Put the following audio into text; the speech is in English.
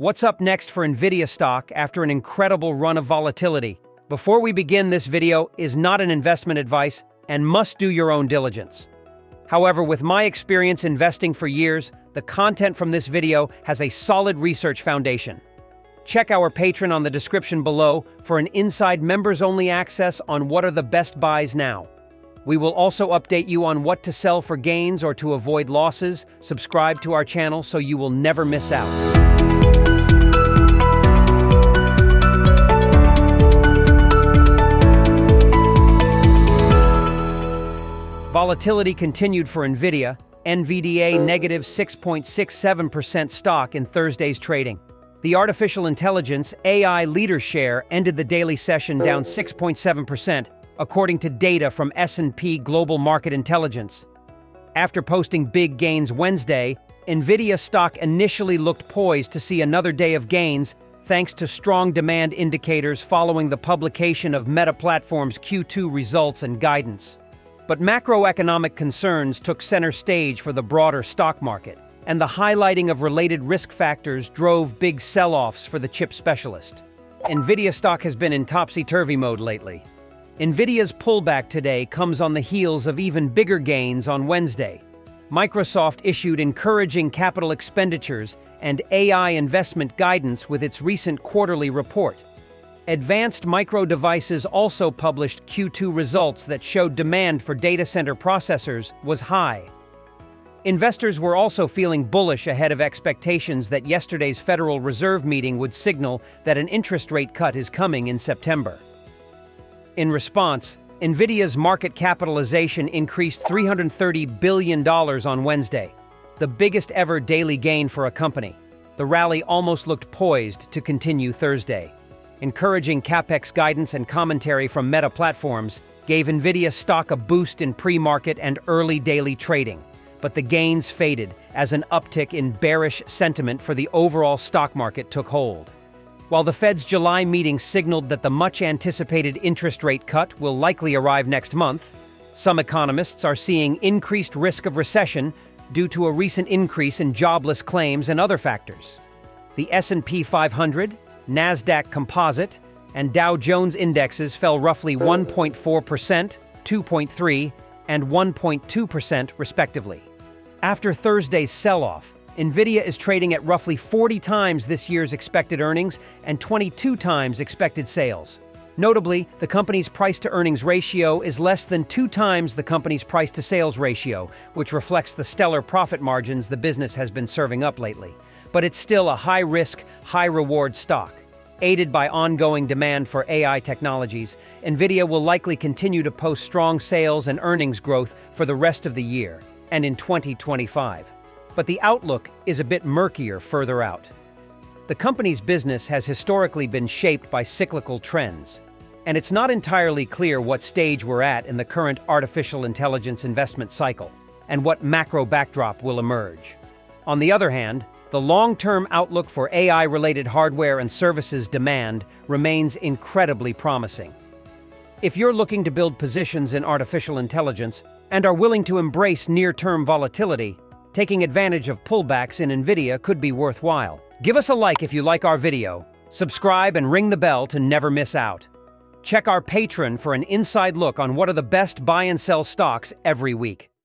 What's up next for Nvidia stock after an incredible run of volatility? Before we begin, this video is not an investment advice and must do your own diligence. However, with my experience investing for years, the content from this video has a solid research foundation. Check our Patreon on the description below for an inside members-only access on what are the best buys now. We will also update you on what to sell for gains or to avoid losses. Subscribe to our channel so you will never miss out. Volatility continued for NVIDIA, NVDA negative 6.67% stock in Thursday's trading. The artificial intelligence AI leader share ended the daily session down 6.7%, according to data from S&P Global Market Intelligence. After posting big gains Wednesday, Nvidia stock initially looked poised to see another day of gains thanks to strong demand indicators following the publication of Meta Platforms' Q2 results and guidance. But macroeconomic concerns took center stage for the broader stock market, and the highlighting of related risk factors drove big sell-offs for the chip specialist. Nvidia stock has been in topsy-turvy mode lately, NVIDIA's pullback today comes on the heels of even bigger gains on Wednesday. Microsoft issued encouraging capital expenditures and AI investment guidance with its recent quarterly report. Advanced Micro Devices also published Q2 results that showed demand for data center processors was high. Investors were also feeling bullish ahead of expectations that yesterday's Federal Reserve meeting would signal that an interest rate cut is coming in September. In response, NVIDIA's market capitalization increased $330 billion on Wednesday, the biggest ever daily gain for a company. The rally almost looked poised to continue Thursday. Encouraging capex guidance and commentary from Meta Platforms gave NVIDIA stock a boost in pre-market and early daily trading, but the gains faded as an uptick in bearish sentiment for the overall stock market took hold. While the Fed's July meeting signaled that the much-anticipated interest rate cut will likely arrive next month, some economists are seeing increased risk of recession due to a recent increase in jobless claims and other factors. The S&P 500, Nasdaq Composite, and Dow Jones indexes fell roughly 1.4%, 2.3, and 1.2% respectively. After Thursday's sell-off, NVIDIA is trading at roughly 40 times this year's expected earnings and 22 times expected sales. Notably, the company's price-to-earnings ratio is less than two times the company's price-to-sales ratio, which reflects the stellar profit margins the business has been serving up lately. But it's still a high-risk, high-reward stock. Aided by ongoing demand for AI technologies, NVIDIA will likely continue to post strong sales and earnings growth for the rest of the year and in 2025 but the outlook is a bit murkier further out. The company's business has historically been shaped by cyclical trends, and it's not entirely clear what stage we're at in the current artificial intelligence investment cycle and what macro backdrop will emerge. On the other hand, the long-term outlook for AI-related hardware and services demand remains incredibly promising. If you're looking to build positions in artificial intelligence and are willing to embrace near-term volatility, Taking advantage of pullbacks in NVIDIA could be worthwhile. Give us a like if you like our video, subscribe and ring the bell to never miss out. Check our Patreon for an inside look on what are the best buy and sell stocks every week.